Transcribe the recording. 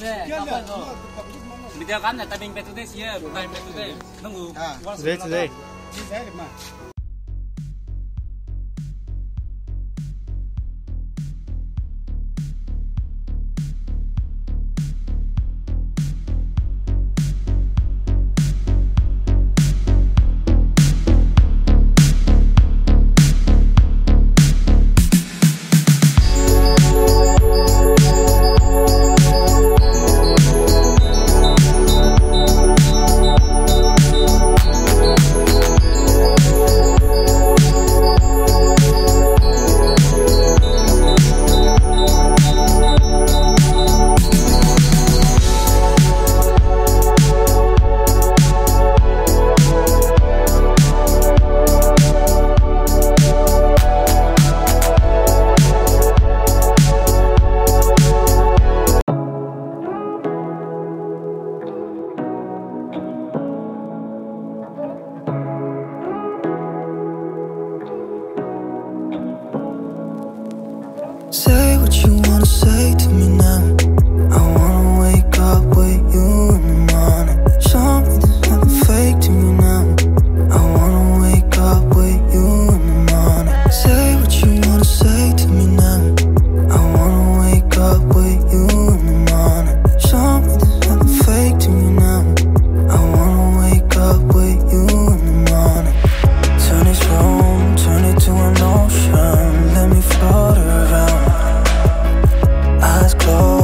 Bây giờ gắn là ta bình bè tôi đây xìa, ta bình bè tôi đây. Nông So close